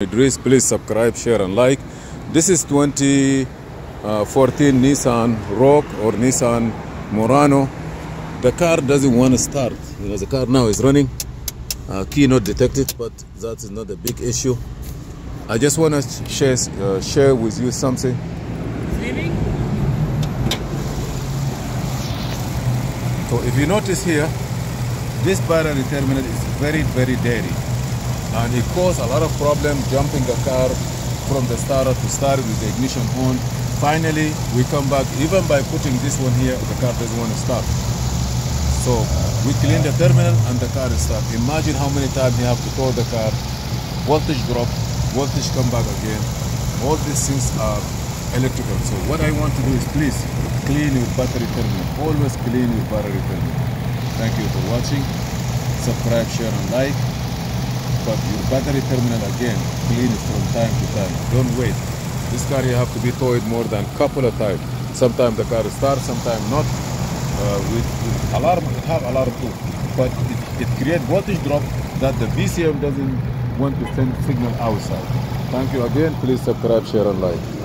Idris, please subscribe, share, and like. This is 2014 Nissan Rogue or Nissan Murano. The car doesn't want to start. You know, the car now is running. Uh, key not detected, but that is not a big issue. I just want to share uh, share with you something. So if you notice here, this battery terminal is very, very dirty and it caused a lot of problem jumping the car from the starter to start with the ignition on. Finally, we come back, even by putting this one here, the car doesn't want to start. So we clean the terminal and the car is start. Imagine how many times you have to tow the car, voltage drop, voltage come back again. All these things are electrical. So what I want to do is please clean your battery terminal. Always clean your battery terminal. Thank you for watching. Subscribe, share and like but your battery terminal again clean it from time to time. Don't wait. This car you have to be towed more than couple of times. Sometimes the car starts sometimes not. Uh, with, with alarm it have alarm too. But it, it create voltage drop that the VCM doesn't want to send signal outside. Thank you again. Please subscribe share and like